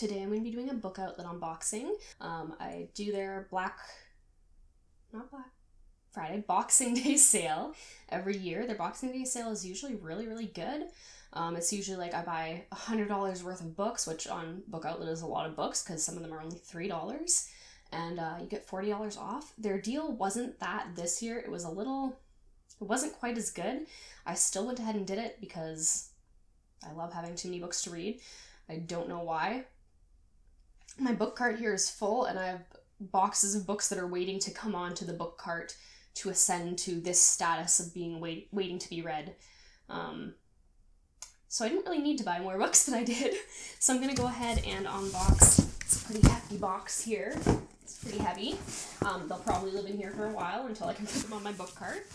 Today I'm going to be doing a book outlet unboxing. Um, I do their Black, not Black Friday, Boxing Day sale every year. Their Boxing Day sale is usually really, really good. Um, it's usually like I buy $100 worth of books, which on Book Outlet is a lot of books because some of them are only $3 and uh, you get $40 off. Their deal wasn't that this year. It was a little, it wasn't quite as good. I still went ahead and did it because I love having too many books to read. I don't know why. My book cart here is full and I have boxes of books that are waiting to come onto the book cart to ascend to this status of being wait- waiting to be read. Um, so I didn't really need to buy more books than I did. So I'm gonna go ahead and unbox. It's a pretty hefty box here. It's pretty heavy. Um, they'll probably live in here for a while until I can put them on my book cart.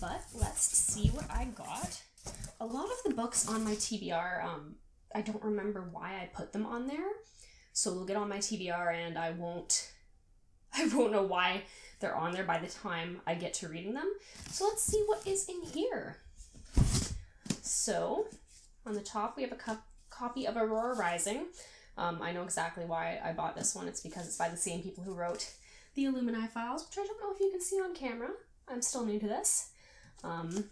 But let's see what I got. A lot of the books on my TBR, um, I don't remember why I put them on there. So they'll get on my TBR and I won't I won't know why they're on there by the time I get to reading them. So let's see what is in here. So on the top we have a co- copy of Aurora Rising. Um, I know exactly why I bought this one. It's because it's by the same people who wrote the Illuminae Files, which I don't know if you can see on camera. I'm still new to this. Um,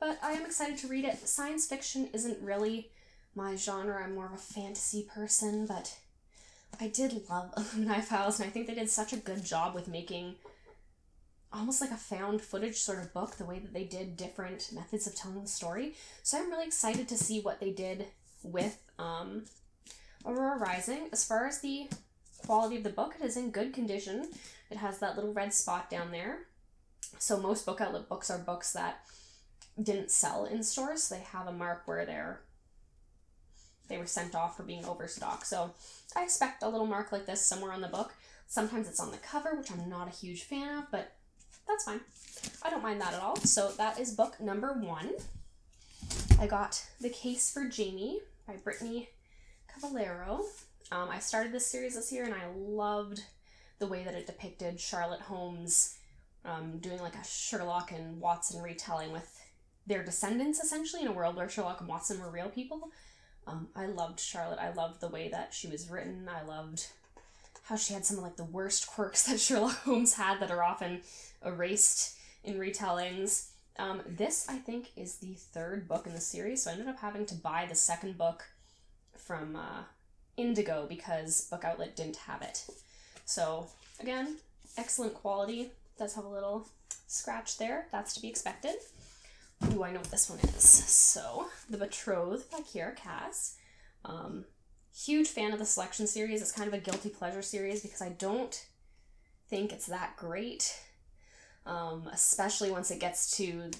but I am excited to read it. Science fiction isn't really my genre. I'm more of a fantasy person, but I did love Illuminae Files, and I think they did such a good job with making almost like a found footage sort of book, the way that they did different methods of telling the story. So I'm really excited to see what they did with um, Aurora Rising. As far as the quality of the book, it is in good condition. It has that little red spot down there. So most book outlet books are books that didn't sell in stores. They have a mark where they're they were sent off for being overstocked. So I expect a little mark like this somewhere on the book. Sometimes it's on the cover, which I'm not a huge fan of, but that's fine. I don't mind that at all. So that is book number one. I got The Case for Jamie by Brittany Cavallaro. Um, I started this series this year and I loved the way that it depicted Charlotte Holmes um, doing like a Sherlock and Watson retelling with their descendants essentially in a world where Sherlock and Watson were real people. Um, I loved Charlotte. I loved the way that she was written. I loved how she had some of like the worst quirks that Sherlock Holmes had that are often erased in retellings. Um, this I think is the third book in the series, so I ended up having to buy the second book from uh, Indigo because Book Outlet didn't have it. So again, excellent quality. Does have a little scratch there. That's to be expected. Ooh, I know what this one is. So, The Betrothed by Kiera Cass. Um, huge fan of the selection series. It's kind of a guilty pleasure series because I don't think it's that great. Um, especially once it gets to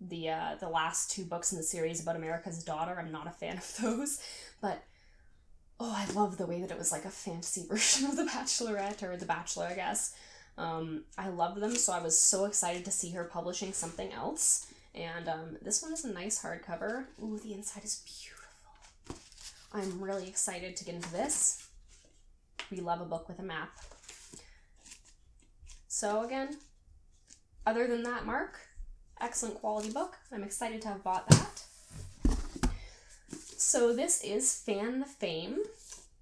the uh, the last two books in the series about America's daughter. I'm not a fan of those, but oh, I love the way that it was like a fantasy version of The Bachelorette or The Bachelor, I guess. Um, I love them, so I was so excited to see her publishing something else. And um, this one is a nice hardcover. Ooh, the inside is beautiful. I'm really excited to get into this. We love a book with a map. So again, other than that, Mark, excellent quality book. I'm excited to have bought that. So this is Fan the Fame.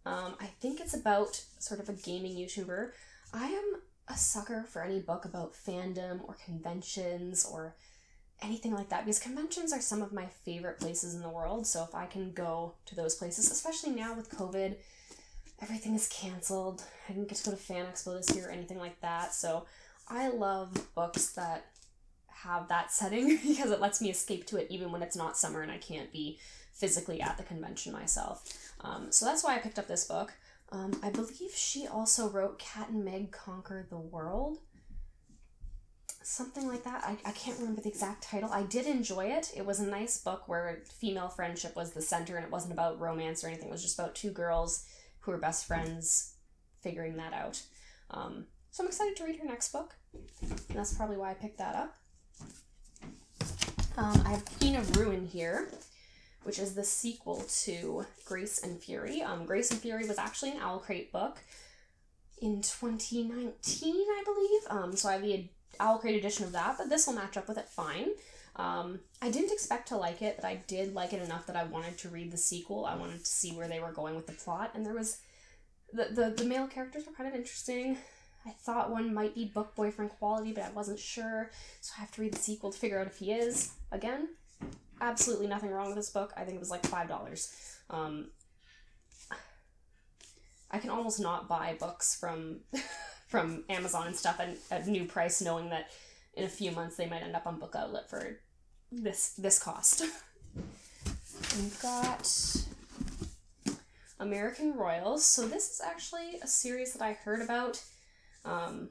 Um, I think it's about sort of a gaming YouTuber. I am a sucker for any book about fandom or conventions or anything like that because conventions are some of my favorite places in the world. So if I can go to those places, especially now with COVID, everything is canceled. I didn't get to go to Fan Expo this year or anything like that. So I love books that have that setting because it lets me escape to it even when it's not summer and I can't be physically at the convention myself. Um, so that's why I picked up this book. Um, I believe she also wrote Kat and Meg Conquer the World. Something like that. I, I can't remember the exact title. I did enjoy it. It was a nice book where female friendship was the center and it wasn't about romance or anything. It was just about two girls who were best friends figuring that out. Um, so I'm excited to read her next book. And that's probably why I picked that up. Um, I have Queen of Ruin here, which is the sequel to Grace and Fury. Um, Grace and Fury was actually an Owlcrate book in 2019, I believe. Um, so I have the Owlcrate edition of that, but this will match up with it fine. Um, I didn't expect to like it, but I did like it enough that I wanted to read the sequel. I wanted to see where they were going with the plot, and there was the the, the male characters were kind of interesting. I thought one might be book boyfriend quality, but I wasn't sure, so I have to read the sequel to figure out if he is. Again, absolutely nothing wrong with this book. I think it was like five dollars. Um, I can almost not buy books from from Amazon and stuff at, a new price, knowing that in a few months they might end up on Book Outlet for this this cost. We've got American Royals. So this is actually a series that I heard about. Um,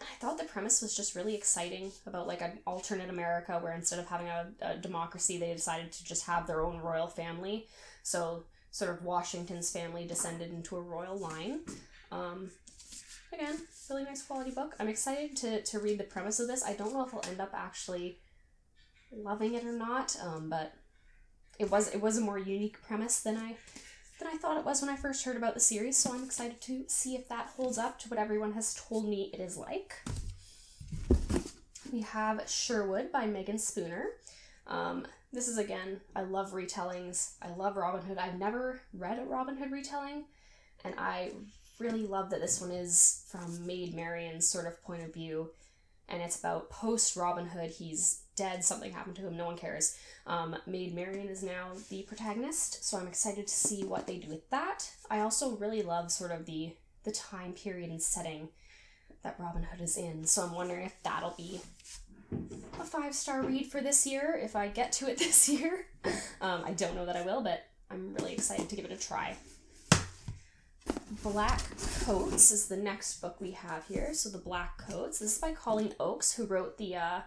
I thought the premise was just really exciting about like an alternate America where instead of having a, a democracy, they decided to just have their own royal family. So sort of Washington's family descended into a royal line. Um, again, really nice quality book. I'm excited to, to read the premise of this. I don't know if I'll end up actually loving it or not, um, but it was it was a more unique premise than I than I thought it was when I first heard about the series, so I'm excited to see if that holds up to what everyone has told me it is like. We have Sherwood by Meagan Spooner. Um, this is again, I love retellings. I love Robin Hood. I've never read a Robin Hood retelling, and I really love that this one is from Maid Marian's sort of point of view, and it's about post Robin Hood. He's dead, something happened to him, no one cares. Um, Maid Marian is now the protagonist, so I'm excited to see what they do with that. I also really love sort of the the time period and setting that Robin Hood is in, so I'm wondering if that'll be a five star read for this year if I get to it this year. Um, I don't know that I will, but I'm really excited to give it a try. Black Coats is the next book we have here. So the Black Coats. This is by Colleen Oakes, who wrote the uh,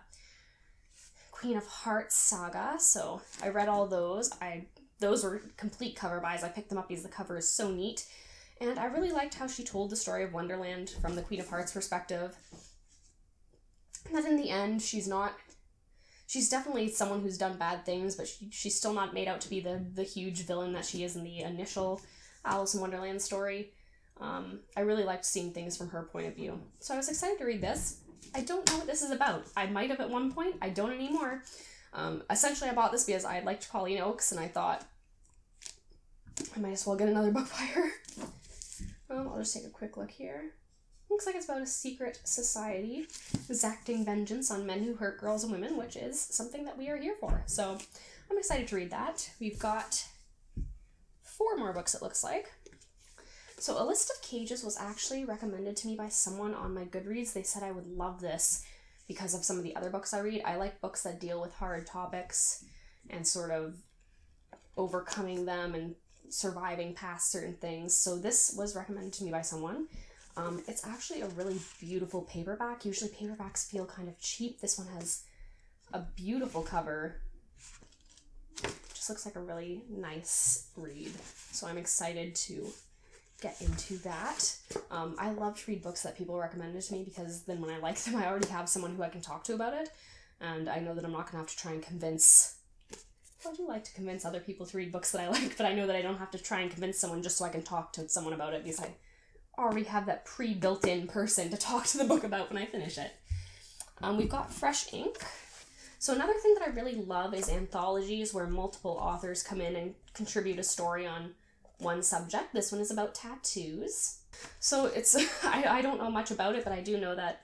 Queen of Hearts saga. So I read all those. I those were complete cover buys. I picked them up because the cover is so neat. And I really liked how she told the story of Wonderland from the Queen of Hearts perspective. That in the end, she's not. She's definitely someone who's done bad things, but she, she's still not made out to be the, the huge villain that she is in the initial Alice in Wonderland story. Um, I really liked seeing things from her point of view. So I was excited to read this. I don't know what this is about. I might have at one point, I don't anymore. Um, essentially, I bought this because I liked Colleen Oakes and I thought I might as well get another book by her. Um, I'll just take a quick look here. Looks like it's about a secret society exacting vengeance on men who hurt girls and women, which is something that we are here for. So I'm excited to read that. We've got four more books, it looks like. So, A List of Cages was actually recommended to me by someone on my Goodreads. They said I would love this because of some of the other books I read. I like books that deal with hard topics and sort of overcoming them and surviving past certain things. So, this was recommended to me by someone. Um, it's actually a really beautiful paperback. Usually, paperbacks feel kind of cheap. This one has a beautiful cover just looks like a really nice read. So I'm excited to get into that. Um, I love to read books that people recommended to me because then when I like them, I already have someone who I can talk to about it. And I know that I'm not to have to try and convince. I do like to convince other people to read books that I like, but I know that I don't have to try and convince someone just so I can talk to someone about it because I already have that pre built in person to talk to the book about when I finish it. Um, we've got Fresh Ink. So another thing that I really love is anthologies where multiple authors come in and contribute a story on one subject. This one is about tattoos. So it's I, I don't know much about it, but I do know that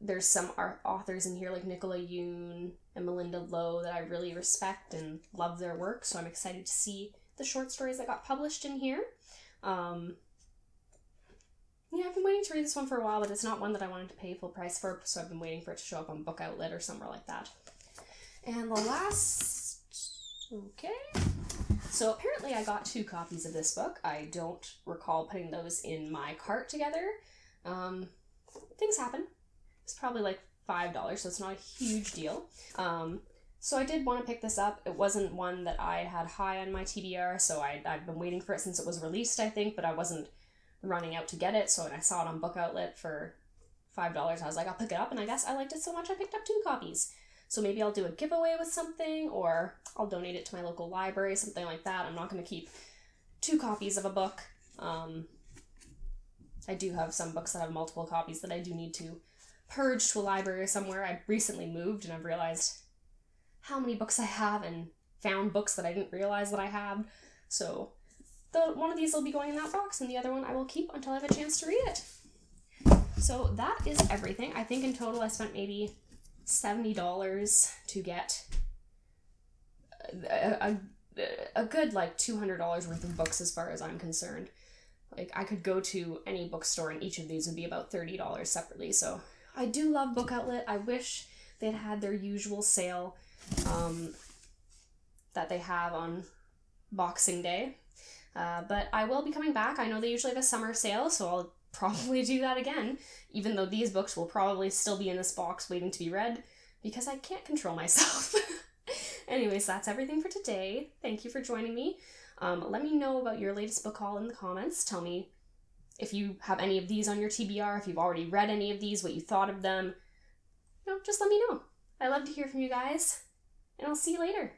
there's some art authors in here like Nicola Yoon and Malinda Lo that I really respect and love their work. So I'm excited to see the short stories that got published in here. Um, yeah, I've been waiting to read this one for a while, but it's not one that I wanted to pay full price for, so I've been waiting for it to show up on Book Outlet or somewhere like that. And the last. Okay. So apparently I got two copies of this book. I don't recall putting those in my cart together. Um, things happen. It's probably like $5, so it's not a huge deal. Um, so I did want to pick this up. It wasn't one that I had high on my TBR, so I, I've been waiting for it since it was released, I think, but I wasn't running out to get it. So when I saw it on Book Outlet for $5, I was like, I'll pick it up. And I guess I liked it so much I picked up two copies. So maybe I'll do a giveaway with something or I'll donate it to my local library, something like that. I'm not going to keep two copies of a book. Um, I do have some books that have multiple copies that I do need to purge to a library somewhere. I recently moved and I've realized how many books I have and found books that I didn't realize that I had. So the one of these will be going in that box and the other one I will keep until I have a chance to read it. So that is everything. I think in total I spent maybe $70 to get a, a, a good like $200 worth of books as far as I'm concerned. Like I could go to any bookstore and each of these would be about $30 separately. So I do love Book Outlet. I wish they'd had their usual sale um, that they have on Boxing Day. Uh, but I will be coming back. I know they usually have a summer sale, so I'll probably do that again, even though these books will probably still be in this box waiting to be read because I can't control myself. Anyways, that's everything for today. Thank you for joining me. Um, let me know about your latest book haul in the comments. Tell me if you have any of these on your TBR, if you've already read any of these, what you thought of them. You know, just let me know. I love to hear from you guys, and I'll see you later.